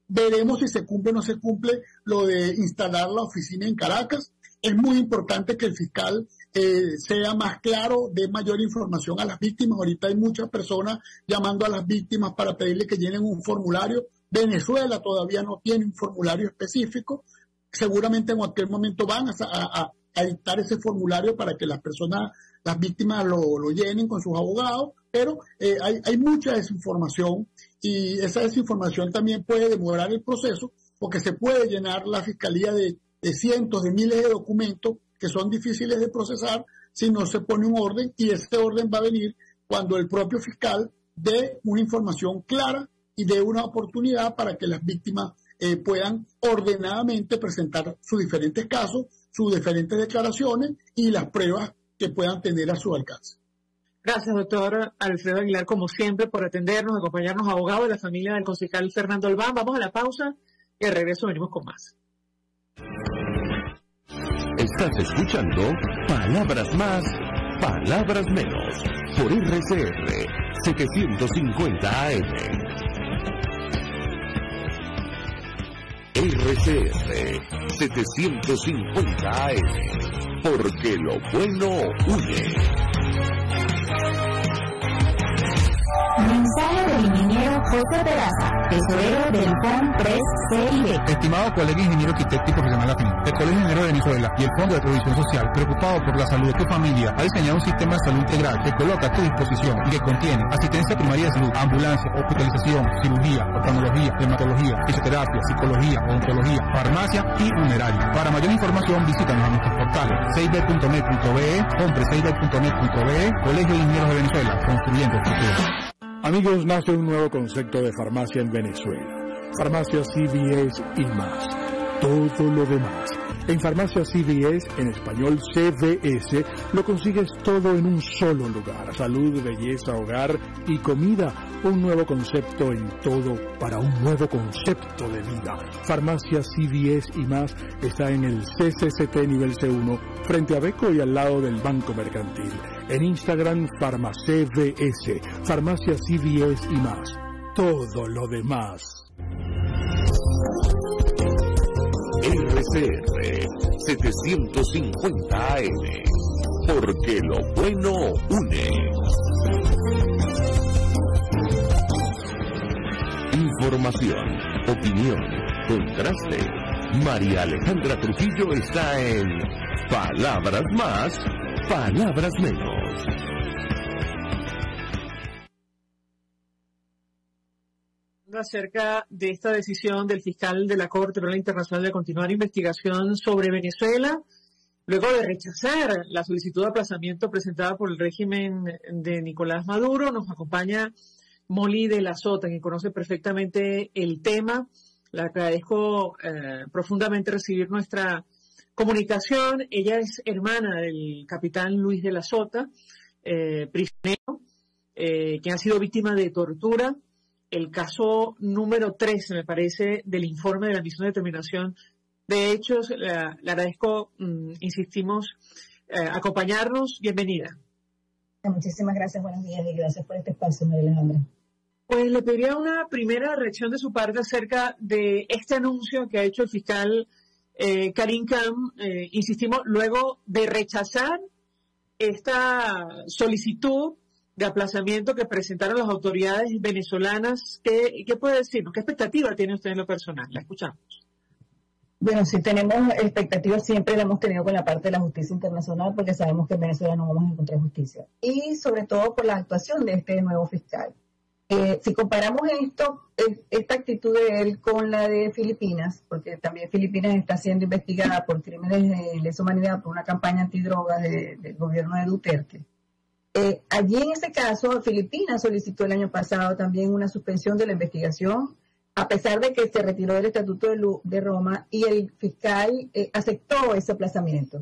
Veremos si se cumple o no se cumple lo de instalar la oficina en Caracas. Es muy importante que el fiscal eh, sea más claro, dé mayor información a las víctimas. Ahorita hay muchas personas llamando a las víctimas para pedirle que llenen un formulario. Venezuela todavía no tiene un formulario específico. Seguramente en cualquier momento van a, dictar ese formulario para que las personas, las víctimas lo, llenen con sus abogados, pero eh, hay, hay mucha desinformación y esa desinformación también puede demorar el proceso porque se puede llenar la fiscalía de, cientos, de miles de documentos que son difíciles de procesar si no se pone un orden y ese orden va a venir cuando el propio fiscal dé una información clara y dé una oportunidad para que las víctimas eh, puedan ordenadamente presentar sus diferentes casos, sus diferentes declaraciones y las pruebas que puedan tener a su alcance. Gracias, doctor Alfredo Aguilar, como siempre, por atendernos, acompañarnos, abogado de la familia del concejal Fernando Albán. Vamos a la pausa y al regreso venimos con más. Estás escuchando Palabras Más, Palabras Menos, por RCR 750 AM. RCR 750 AM, porque lo bueno une. Mensaje del ingeniero José Peraza, tesorero del FON Press CIB. Estimado colega ingeniero arquitecto y profesional afín, el Colegio Ingeniero de Venezuela y el Fondo de Previsión Social, preocupado por la salud de tu familia, ha diseñado un sistema de salud integral que coloca a tu disposición y que contiene asistencia primaria de salud, ambulancia, hospitalización, cirugía, oftalmología, dermatología, fisioterapia, psicología, odontología, farmacia y funeraria. Para mayor información visítanos a nuestros portales 6b.net.be, compre 6b.net.be, Colegio de Ingenieros de Venezuela, construyendo el futuro. Amigos, nace un nuevo concepto de farmacia en Venezuela. Farmacia CVS y más. Todo lo demás. En Farmacia CVS, en español CVS, lo consigues todo en un solo lugar. Salud, belleza, hogar y comida. Un nuevo concepto en todo para un nuevo concepto de vida. Farmacia CVS y más está en el CCCT nivel C1, frente a Beco y al lado del Banco Mercantil. En Instagram, CVS, Farmacia CVS y más. Todo lo demás. RCR 750 AM. Porque lo bueno une. Información, opinión, contraste. María Alejandra Trujillo está en Palabras más, palabras menos. acerca de esta decisión del fiscal de la Corte Penal Internacional de continuar investigación sobre Venezuela, luego de rechazar la solicitud de aplazamiento presentada por el régimen de Nicolás Maduro, nos acompaña Molly de la Sota, que conoce perfectamente el tema. Le agradezco eh, profundamente recibir nuestra comunicación. Ella es hermana del capitán Luis de la Sota, eh, prisionero, eh, que ha sido víctima de tortura. El caso número 13, me parece, del informe de la misión de determinación de hechos. Le, agradezco, mm, insistimos, acompañarnos. Bienvenida. Muchísimas gracias, buenos días y gracias por este espacio, María Alejandra. Pues le pediría una primera reacción de su parte acerca de este anuncio que ha hecho el fiscal eh, Karim Khan, eh, insistimos, luego de rechazar esta solicitud de aplazamiento que presentaron las autoridades venezolanas. ¿Qué, qué puede decirnos? ¿Qué expectativa tiene usted en lo personal? La escuchamos. Bueno, si tenemos expectativas, siempre la hemos tenido con la parte de la justicia internacional, porque sabemos que en Venezuela no vamos a encontrar justicia. Y sobre todo por la actuación de este nuevo fiscal. Eh, si comparamos esto, esta actitud de él con la de Filipinas, porque también Filipinas está siendo investigada por crímenes de lesa humanidad por una campaña antidrogas del gobierno de Duterte. Eh, allí en ese caso, Filipinas solicitó el año pasado también una suspensión de la investigación, a pesar de que se retiró del Estatuto de, Roma y el fiscal eh, aceptó ese aplazamiento,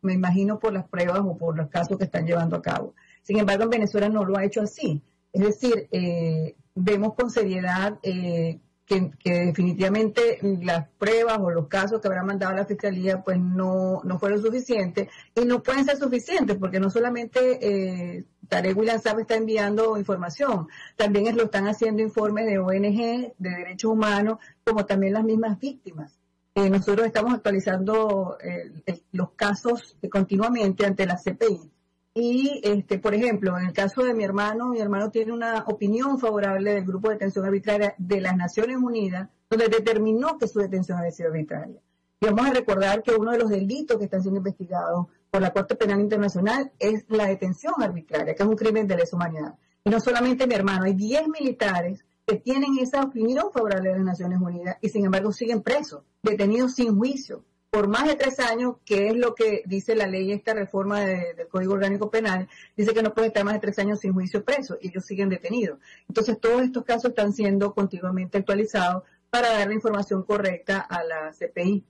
me imagino por las pruebas o por los casos que están llevando a cabo. Sin embargo, en Venezuela no lo ha hecho así. Es decir, eh, vemos con seriedad eh, que, definitivamente las pruebas o los casos que habrá mandado la Fiscalía pues no, no fueron suficientes y no pueden ser suficientes porque no solamente eh, Tarek William está enviando información, también lo están haciendo informes de ONG, de derechos humanos, como también las mismas víctimas. Eh, nosotros estamos actualizando los casos continuamente ante la CPI y, este, por ejemplo, en el caso de mi hermano, mi hermano tiene una opinión favorable del Grupo de Detención Arbitraria de las Naciones Unidas, donde determinó que su detención había sido arbitraria. Y vamos a recordar que uno de los delitos que están siendo investigados por la Corte Penal Internacional es la detención arbitraria, que es un crimen de lesa humanidad. Y no solamente mi hermano, hay 10 militares que tienen esa opinión favorable de las Naciones Unidas y sin embargo siguen presos, detenidos sin juicio por más de tres años, que es lo que dice la ley, esta reforma del Código Orgánico Penal, dice que no puede estar más de tres años sin juicio preso y ellos siguen detenidos. Entonces, todos estos casos están siendo continuamente actualizados para dar la información correcta a la CPI.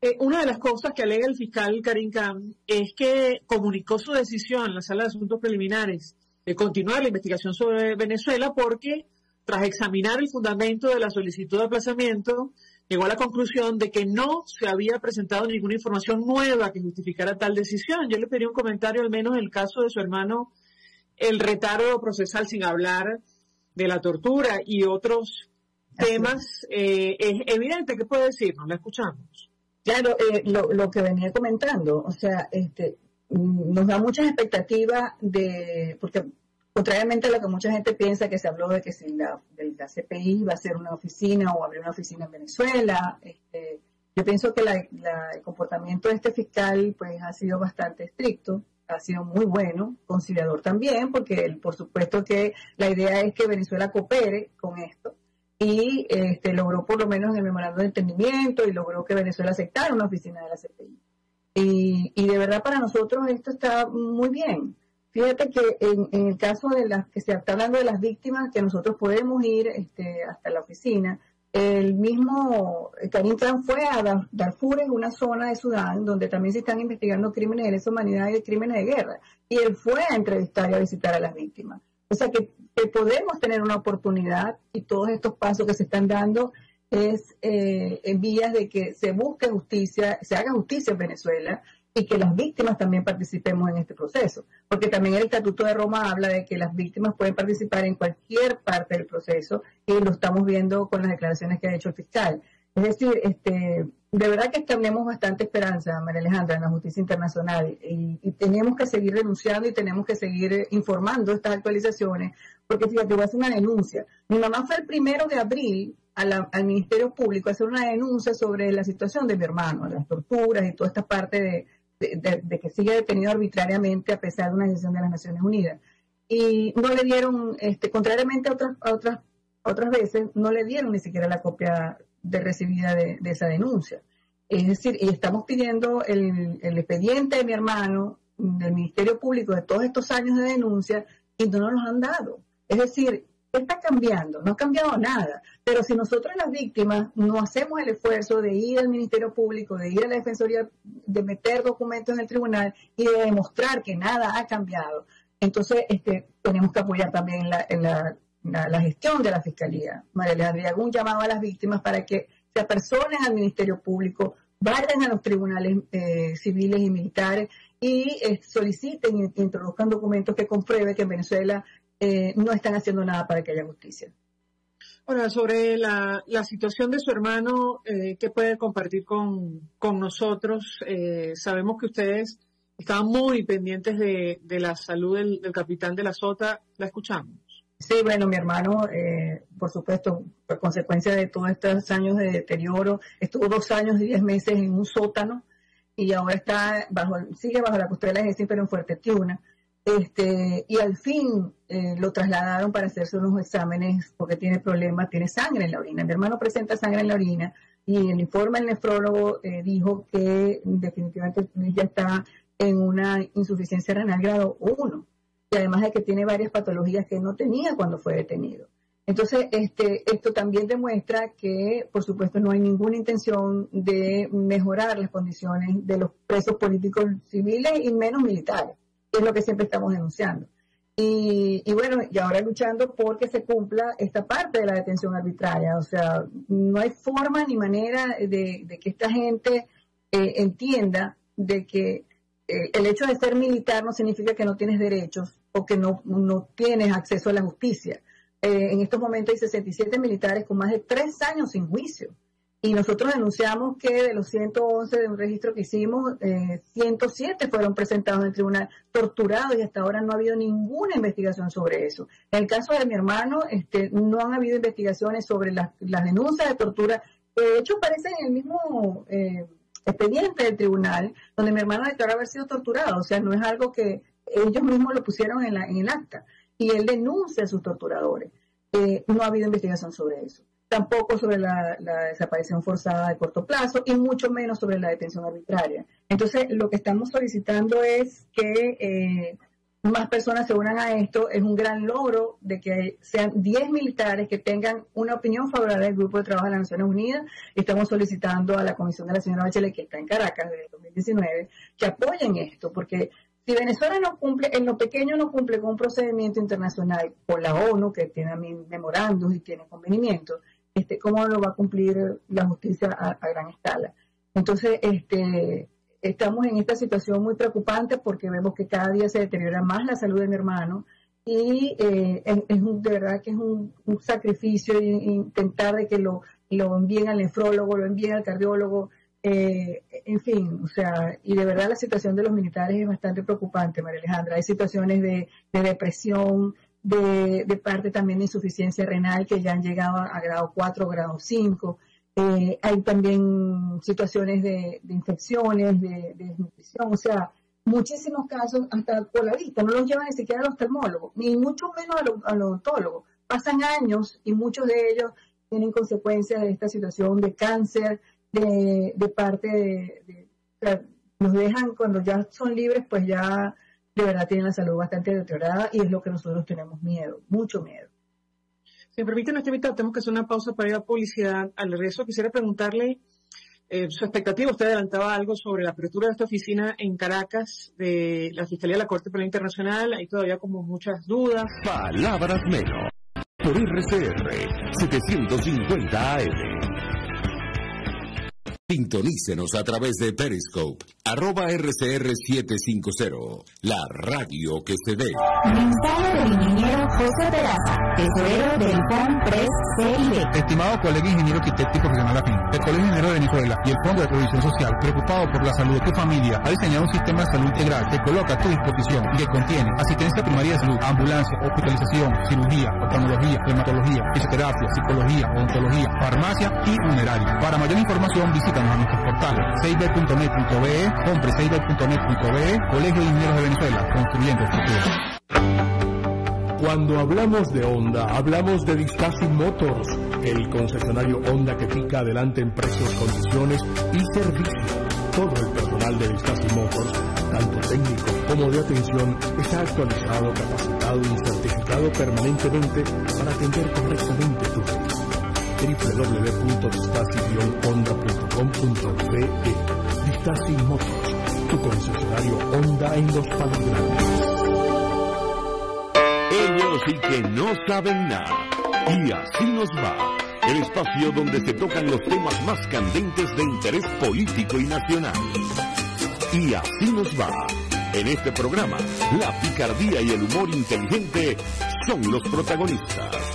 Eh, una de las cosas que alega el fiscal Karim Khan es que comunicó su decisión en la sala de asuntos preliminares de continuar la investigación sobre Venezuela porque tras examinar el fundamento de la solicitud de aplazamiento, llegó a la conclusión de que no se había presentado ninguna información nueva que justificara tal decisión. Yo le pedí un comentario al menos en el caso de su hermano, el retardo procesal sin hablar de la tortura y otros temas. Eh, es evidente que puede decirnos, la escuchamos. Claro, eh, lo, lo, que venía comentando, o sea, este, mm, nos da muchas expectativas de, porque Contrariamente a lo que mucha gente piensa, que se habló de que si la, la CPI va a ser una oficina o abrir una oficina en Venezuela, este, yo pienso que el comportamiento de este fiscal pues ha sido bastante estricto, ha sido muy bueno, conciliador también, porque por supuesto que la idea es que Venezuela coopere con esto y este, logró por lo menos en el memorando de entendimiento y logró que Venezuela aceptara una oficina de la CPI. Y, y de verdad para nosotros esto está muy bien. Fíjate que en, el caso de las que se está hablando de las víctimas, que nosotros podemos ir este, hasta la oficina, el mismo Karim Khan fue a Darfur, en una zona de Sudán, donde también se están investigando crímenes de lesa humanidad y crímenes de guerra. Y él fue a entrevistar y a visitar a las víctimas. O sea que, podemos tener una oportunidad y todos estos pasos que se están dando es eh, en vías de que se busque justicia, se haga justicia en Venezuela y que las víctimas también participemos en este proceso, porque también el Estatuto de Roma habla de que las víctimas pueden participar en cualquier parte del proceso y lo estamos viendo con las declaraciones que ha hecho el fiscal. Es decir, este, de verdad que tenemos bastante esperanza, María Alejandra, en la justicia internacional y, tenemos que seguir denunciando y tenemos que seguir informando estas actualizaciones, porque fíjate, voy a hacer una denuncia. Mi mamá fue el primero de abril al Ministerio Público a hacer una denuncia sobre la situación de mi hermano, las torturas y toda esta parte de, de, que sigue detenido arbitrariamente a pesar de una decisión de las Naciones Unidas. Y no le dieron, este, contrariamente a otras, otras, otras veces, no le dieron ni siquiera la copia de recibida de, esa denuncia. Es decir, y estamos pidiendo el, el, expediente de mi hermano, del Ministerio Público, de todos estos años de denuncia, y no nos los han dado. Es decir, ¿qué está cambiando? No ha cambiado nada. Pero si nosotros las víctimas no hacemos el esfuerzo de ir al Ministerio Público, de ir a la Defensoría, de meter documentos en el tribunal y de demostrar que nada ha cambiado, entonces este, tenemos que apoyar también la, gestión de la Fiscalía. María Alejandra, un llamado a las víctimas para que se apersonen al Ministerio Público, vayan a los tribunales eh, civiles y militares y eh, soliciten e introduzcan documentos que comprueben que en Venezuela eh, no están haciendo nada para que haya justicia. Ahora, sobre la, situación de su hermano, eh, ¿qué puede compartir con, nosotros? sabemos que ustedes estaban muy pendientes de, la salud del, capitán de la SOTA. ¿La escuchamos? Sí, bueno, mi hermano, por supuesto, por consecuencia de todos estos años de deterioro, estuvo dos años y diez meses en un sótano y ahora está bajo, sigue bajo la custodia de la agencia, pero en Fuerte Tiuna. Este, y al fin eh, lo trasladaron para hacerse unos exámenes porque tiene problemas, tiene sangre en la orina. Mi hermano presenta sangre en la orina y el informe del nefrólogo eh, dijo que definitivamente ya está en una insuficiencia renal grado 1 y además de que tiene varias patologías que no tenía cuando fue detenido. Entonces, este, esto también demuestra que, por supuesto, no hay ninguna intención de mejorar las condiciones de los presos políticos civiles y menos militares, es lo que siempre estamos denunciando. Y, bueno, y ahora luchando porque se cumpla esta parte de la detención arbitraria. O sea, no hay forma ni manera de, que esta gente eh, entienda de que eh, el hecho de ser militar no significa que no tienes derechos o que no, no tienes acceso a la justicia. Eh, en estos momentos hay 67 militares con más de tres años sin juicio. Y nosotros denunciamos que de los 111 de un registro que hicimos, 107 eh, fueron presentados en el tribunal torturados y hasta ahora no ha habido ninguna investigación sobre eso. En el caso de mi hermano, este, no han habido investigaciones sobre las, denuncias de tortura, de hecho aparecen en el mismo eh, expediente del tribunal, donde mi hermano declaró haber sido torturado. O sea, no es algo que ellos mismos lo pusieron en, la, en el acta y él denuncia a sus torturadores. Eh, no ha habido investigación sobre eso. Tampoco sobre la, desaparición forzada de corto plazo y mucho menos sobre la detención arbitraria. Entonces, lo que estamos solicitando es que eh, más personas se unan a esto. Es un gran logro de que sean 10 militares que tengan una opinión favorable del Grupo de Trabajo de las Naciones Unidas. Estamos solicitando a la comisión de la señora Bachelet, que está en Caracas desde el 2019, que apoyen esto, porque si Venezuela no cumple, en lo pequeño no cumple con un procedimiento internacional por la ONU, que tiene memorandos y tiene convenimientos, este, ¿cómo lo va a cumplir la justicia a, gran escala? Entonces, este, estamos en esta situación muy preocupante porque vemos que cada día se deteriora más la salud de mi hermano y eh, es, de verdad que es un, sacrificio intentar de que lo, lo envíen al nefrólogo, lo envíen al cardiólogo, eh, en fin, o sea, y de verdad la situación de los militares es bastante preocupante, María Alejandra. Hay situaciones de, depresión, de, parte también de insuficiencia renal que ya han llegado a, grado 4, grado 5. Eh, hay también situaciones de, infecciones, de, desnutrición, o sea, muchísimos casos hasta por la vista, no los llevan ni siquiera al oftalmólogo, ni mucho menos al odontólogo. Pasan años y muchos de ellos tienen consecuencias de esta situación de cáncer, de, parte de, nos dejan cuando ya son libres, pues ya de verdad tienen la salud bastante deteriorada y es lo que nosotros tenemos miedo, mucho miedo. Si me permiten, este invitado, tenemos que hacer una pausa para ir a publicidad. Al regreso quisiera preguntarle eh, su expectativa. Usted adelantaba algo sobre la apertura de esta oficina en Caracas de la Fiscalía de la Corte Penal Internacional. Hay todavía como muchas dudas. Palabras menos. Por RCR 750 AM. Sintonícenos a través de Periscope, arroba RCR750, la radio que se ve. Mensaje del ingeniero José Peraza, tesorero del COMPRES CIB. Estimado colega ingeniero arquitecto profesional afín, el Colegio Ingeniero de Venezuela y el Fondo de Previsión Social, preocupado por la salud de tu familia, ha diseñado un sistema de salud integral que coloca a tu disposición y que contiene asistencia primaria de salud, ambulancia, hospitalización, cirugía, oftalmología, dermatología, fisioterapia, psicología, odontología, farmacia y funeraria. Para mayor información visita visítanos a nuestros portales seibet.net.be, compre Colegio de Ingenieros de Venezuela, construyendo el futuro. Cuando hablamos de Honda, hablamos de Discasi Motors, el concesionario Honda que pica adelante en precios, condiciones y servicio. Todo el personal de Discasi Motors, tanto técnico como de atención, está actualizado, capacitado capacitado y certificado permanentemente para atender correctamente tus www.vistasi-honda.com.be Vistasi Motors, tu concesionario Honda en los Palos Ellos sí que no saben nada. Y así nos va. El espacio donde se tocan los temas más candentes de interés político y nacional. Y así nos va. En este programa, la picardía y el humor inteligente son los protagonistas.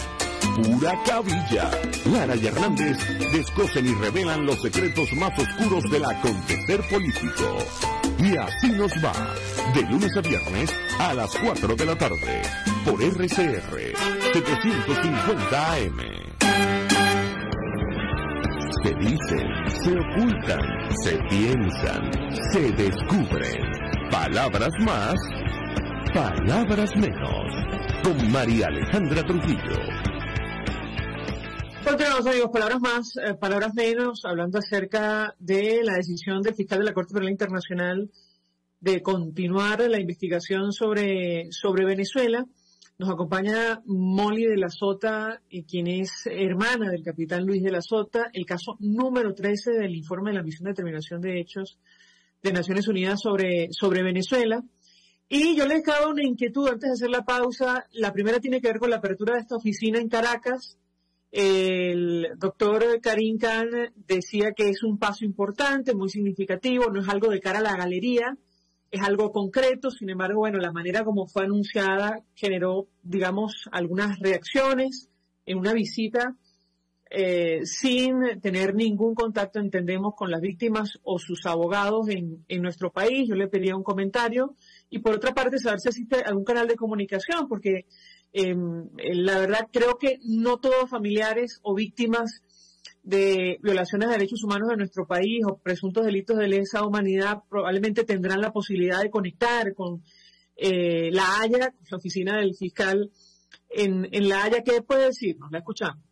Pura cabilla. Lara y Hernández descosen y revelan los secretos más oscuros del acontecer político. Y así nos va. De lunes a viernes a las 4 de la tarde. Por RCR 750 AM. Se dicen, se ocultan, se piensan, se descubren. Palabras más, palabras menos. Con María Alejandra Trujillo. Continuamos, amigos, palabras más, eh, palabras menos, hablando acerca de la decisión del fiscal de la Corte Penal Internacional de continuar la investigación sobre, sobre Venezuela. Nos acompaña Molly de la Sota, eh, quien es hermana del capitán Luis de la Sota, el caso número 13 del informe de la Misión de Determinación de Hechos de Naciones Unidas sobre, sobre Venezuela. Y yo les daba una inquietud antes de hacer la pausa. La primera tiene que ver con la apertura de esta oficina en Caracas el doctor Karim Khan decía que es un paso importante, muy significativo, no es algo de cara a la galería, es algo concreto, sin embargo, bueno, la manera como fue anunciada generó, digamos, algunas reacciones en una visita eh, sin tener ningún contacto, entendemos, con las víctimas o sus abogados en, nuestro país. Yo le pedía un comentario y por otra parte saber si existe algún canal de comunicación, porque eh, la verdad creo que no todos familiares o víctimas de violaciones de derechos humanos de nuestro país o presuntos delitos de lesa humanidad probablemente tendrán la posibilidad de conectar con eh, la Haya, la oficina del fiscal en, en la Haya. ¿Qué puede decirnos? La escuchamos.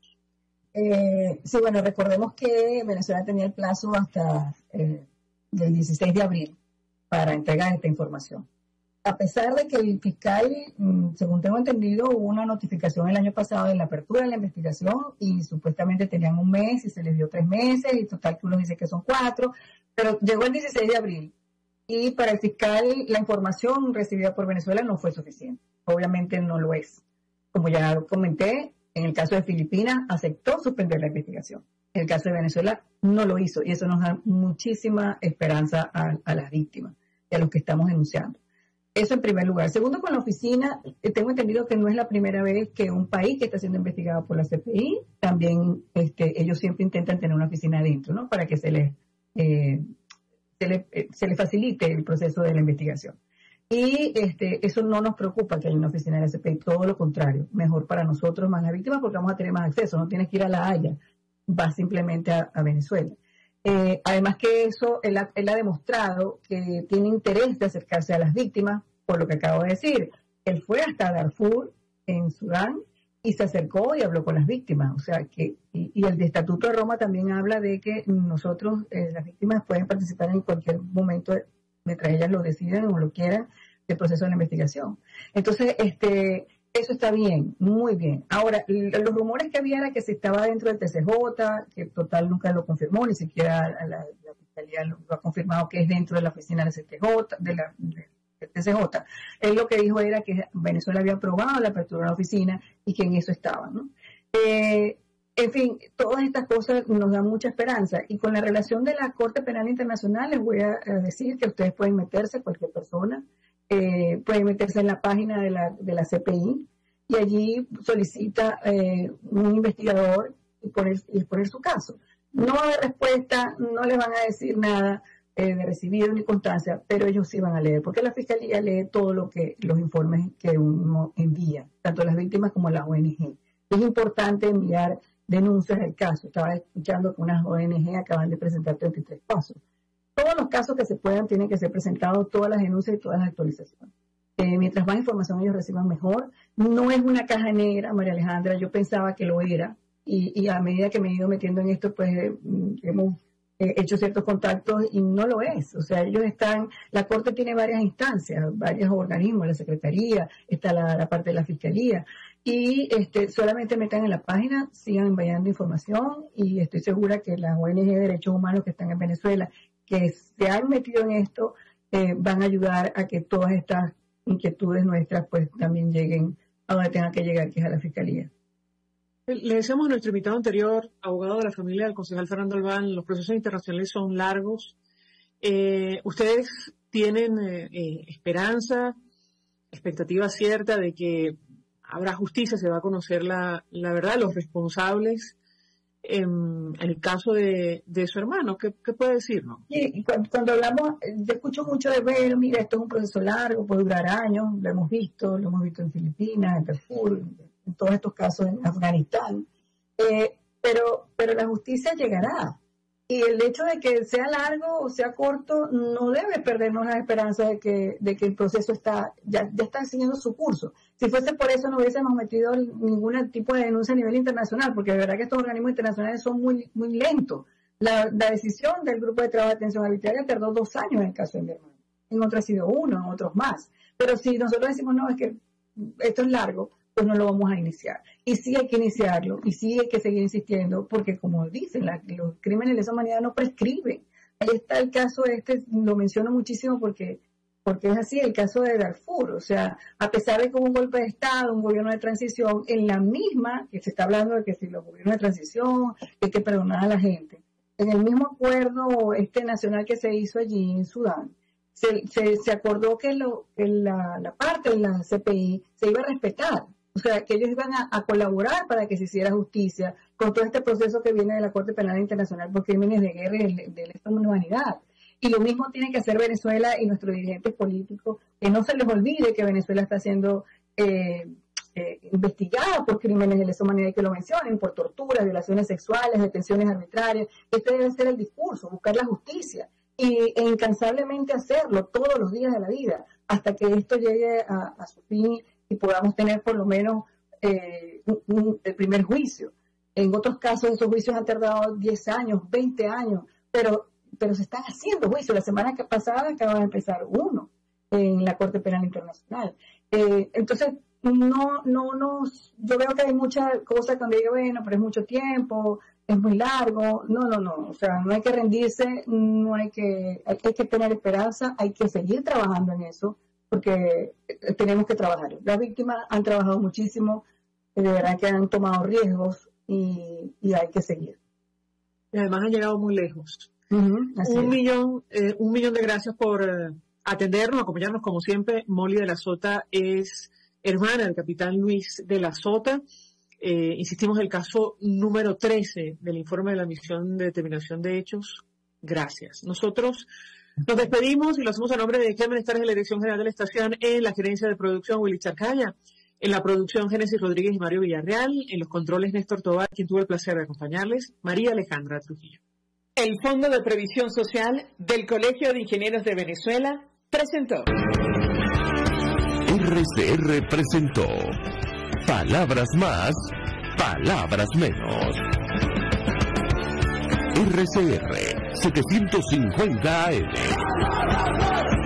Eh, sí, bueno, recordemos que Venezuela tenía el plazo hasta el 16 de abril para entregar esta información a pesar de que el fiscal, mm, según tengo entendido, hubo una notificación el año pasado de la apertura de la investigación y supuestamente tenían un mes y se les dio tres meses y total tú nos dices que son cuatro, pero llegó el 16 de abril y para el fiscal la información recibida por Venezuela no fue suficiente. Obviamente no lo es. Como ya comenté, en el caso de Filipinas aceptó suspender la investigación. En el caso de Venezuela no lo hizo y eso nos da muchísima esperanza a, a las víctimas y a los que estamos denunciando. Eso en primer lugar. Segundo, con la oficina, eh, tengo entendido que no es la primera vez que un país que está siendo investigado por la CPI, también este, ellos siempre intentan tener una oficina adentro, ¿no? Para que se les, eh, eh, se, les, facilite el proceso de la investigación. Y este, eso no nos preocupa que haya una oficina de la CPI, todo lo contrario, mejor para nosotros, más las víctimas, porque vamos a tener más acceso, no tienes que ir a La Haya, vas simplemente a Venezuela. Eh, además que eso, él ha, demostrado que tiene interés de acercarse a las víctimas, por lo que acabo de decir. Él fue hasta Darfur, en Sudán, y se acercó y habló con las víctimas. O sea, que, y, el de Estatuto de Roma también habla de que nosotros, eh, las víctimas, pueden participar en cualquier momento, mientras ellas lo decidan o lo quieran, del proceso de la investigación. Entonces, este, eso está bien, muy bien. Ahora, los rumores que había era que se estaba dentro del TCJ, que total nunca lo confirmó, ni siquiera la, Fiscalía lo, ha confirmado que es dentro de la oficina del TCJ, de la, del TCJ. Él lo que dijo era que Venezuela había aprobado la apertura de la oficina y que en eso estaba, ¿no? Eh, en fin, todas estas cosas nos dan mucha esperanza. Y con la relación de la Corte Penal Internacional, les voy a decir que ustedes pueden meterse, cualquier persona, eh, puede meterse en la página de la, de la CPI y allí solicita eh, un investigador y poner, y poner su caso. No hay respuesta, no le van a decir nada eh, de recibido ni constancia, pero ellos sí van a leer, porque la fiscalía lee todo lo que los informes que uno envía, tanto las víctimas como las ONG. Es importante enviar denuncias del caso. Estaba escuchando que unas ONG acaban de presentar 33 pasos todos los casos que se puedan tienen que ser presentados, todas las denuncias y todas las actualizaciones. Eh, mientras más información ellos reciban mejor. No es una caja negra, María Alejandra, yo pensaba que lo era y, a medida que me he ido metiendo en esto, pues mm, hemos eh, hecho ciertos contactos y no lo es. O sea, ellos están, la Corte tiene varias instancias, varios organismos, la Secretaría, está la, parte de la Fiscalía, y este, solamente metan en la página, sigan enviando información y estoy segura que las ONG de Derechos Humanos que están en Venezuela, que se han metido en esto, eh, van a ayudar a que todas estas inquietudes nuestras pues también lleguen a donde tengan que llegar, que es a la Fiscalía. Le decíamos a nuestro invitado anterior, abogado de la familia del concejal Fernando Albán, los procesos internacionales son largos. Eh, ¿Ustedes tienen eh, eh, esperanza, expectativa cierta de que habrá justicia, se va a conocer la, la verdad, los responsables en, el caso de, su hermano? ¿Qué, puede decirnos? Sí, cuando, hablamos, yo escucho mucho de, ver, mira, esto es un proceso largo, puede durar años, lo hemos visto, lo hemos visto en Filipinas, en Darfur, en todos estos casos en Afganistán. Eh, pero, pero la justicia llegará. Y el hecho de que sea largo o sea corto no debe perdernos la esperanza de que, de que el proceso está ya, ya está siguiendo su curso. Si fuese por eso no hubiésemos metido ningún tipo de denuncia a nivel internacional, porque de verdad que estos organismos internacionales son muy, muy lentos. La, la decisión del grupo de trabajo de atención arbitraria tardó dos años en el caso de mi hermano. En otros ha sido uno, en otros más. Pero si nosotros decimos, no, es que esto es largo, pues no lo vamos a iniciar. Y sí hay que iniciarlo, y sí hay que seguir insistiendo, porque como dicen, los crímenes de lesa humanidad no prescriben. Ahí está el caso este, lo menciono muchísimo porque, porque es así, el caso de Darfur. O sea, a pesar de que hubo un golpe de Estado, un gobierno de transición, en la misma, que se está hablando de que si los gobiernos de transición, hay que perdonar a la gente. En el mismo acuerdo este nacional que se hizo allí en Sudán, se, se, acordó que, lo, que la, la parte de la CPI se iba a respetar o sea, que ellos iban a, colaborar para que se hiciera justicia con todo este proceso que viene de la Corte Penal Internacional por crímenes de guerra y de, lesa humanidad. Y lo mismo tiene que hacer Venezuela y nuestros dirigentes políticos, que no se les olvide que Venezuela está siendo eh, eh, investigada por crímenes de lesa humanidad y que lo mencionen, por torturas, violaciones sexuales, detenciones arbitrarias. Este debe ser el discurso, buscar la justicia y, e incansablemente hacerlo todos los días de la vida hasta que esto llegue a su fin y podamos tener por lo menos eh, el primer juicio. En otros casos esos juicios han tardado 10 años, 20 años, pero, pero se están haciendo juicios. La semana pasada acaba de empezar uno en la Corte Penal Internacional. Eh, entonces, no, no nos, yo veo que hay muchas cosas cuando digo, bueno, pero es mucho tiempo, es muy largo. No, no, no. O sea, no hay que rendirse, no hay que, hay que tener esperanza, hay que seguir trabajando en eso porque eh, tenemos que trabajar. Las víctimas han trabajado muchísimo, de verdad que han tomado riesgos y, hay que seguir. Y además han llegado muy lejos. un, millón, eh, un millón de gracias por eh, atendernos, acompañarnos como siempre. Molly de la Sota es hermana del capitán Luis de la Sota. insistimos en el caso número 13 del informe de la misión de determinación de hechos. Gracias. Nosotros nos despedimos y lo hacemos a nombre de Carmen Estares de la Dirección General de la Estación, en la gerencia de producción Willy Chacaya, en la producción Génesis Rodríguez y Mario Villarreal, en los controles Néstor Tobar, quien tuvo el placer de acompañarles, María Alejandra Trujillo. El Fondo de Previsión Social del Colegio de Ingenieros de Venezuela presentó. RCR presentó Palabras más, palabras menos. RCR 750 AM.